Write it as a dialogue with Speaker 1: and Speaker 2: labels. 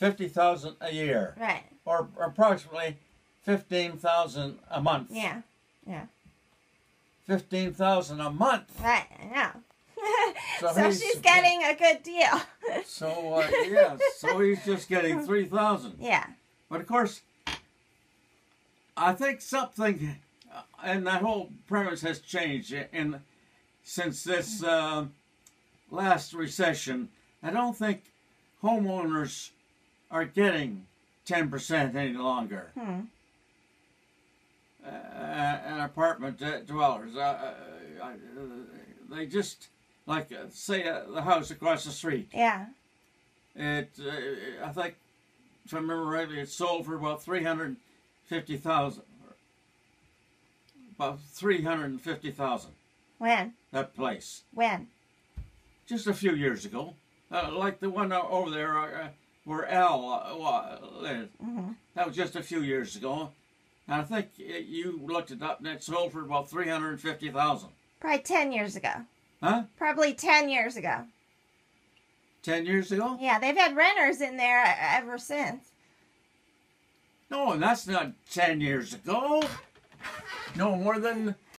Speaker 1: fifty thousand a year,
Speaker 2: Right.
Speaker 1: or approximately fifteen thousand a month.
Speaker 2: Yeah. Yeah.
Speaker 1: Fifteen thousand a month.
Speaker 2: Right. Know.
Speaker 1: So
Speaker 2: so
Speaker 1: he's-
Speaker 2: she's getting a good deal.
Speaker 1: So uh, yeah, so he's just getting three thousand.
Speaker 2: yeah.
Speaker 1: But of course, I think something, uh, and that whole premise has changed in since this uh, last recession. I don't think homeowners are getting ten percent any longer.
Speaker 2: Hmm.
Speaker 1: Uh, an apartment dwellers, uh, uh, they just like uh, say uh, the house across the street.
Speaker 2: Yeah.
Speaker 1: It, uh, I think, if I remember rightly, it sold for about three hundred fifty thousand. About three hundred and fifty thousand.
Speaker 2: When?
Speaker 1: That place,
Speaker 2: When?
Speaker 1: just a few years ago, uh, like the one over there uh, where Al uh, wa- lived.
Speaker 2: hmm
Speaker 1: That was just a few years ago, and I think it, you looked it up, and it sold for about three hundred and fifty thousand.
Speaker 2: Probably ten years ago.
Speaker 1: Huh?
Speaker 2: Probably ten years ago.
Speaker 1: Ten years ago?
Speaker 2: Yeah, they've had renters in there ever since.
Speaker 1: No, and that's not ten years ago. No more than